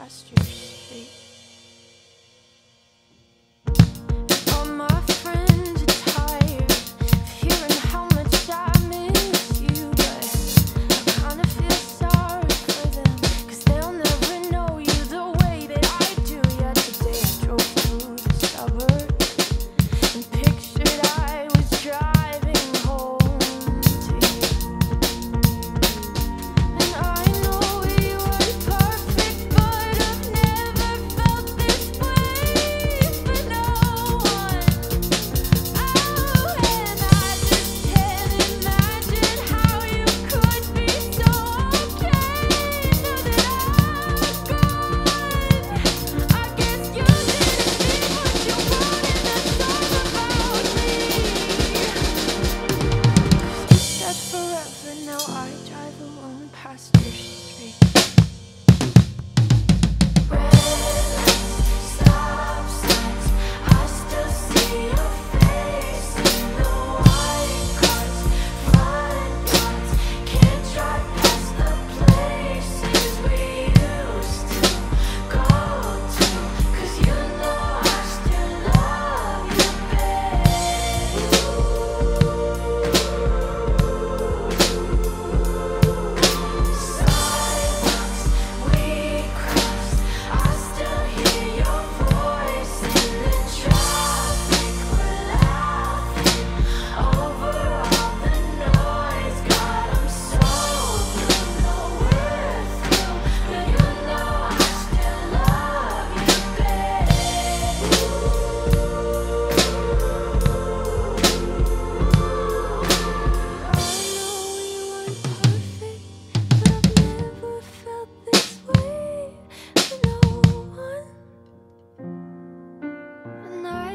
pastures. Right?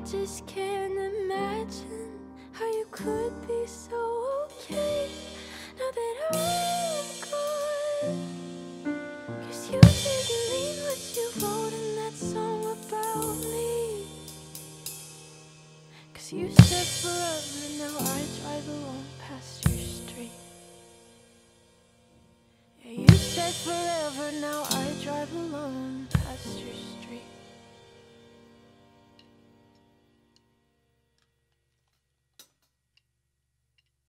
I just can't imagine how you could be so okay now that I'm gone. Cause you didn't mean what you wrote in that song about me. Cause you said,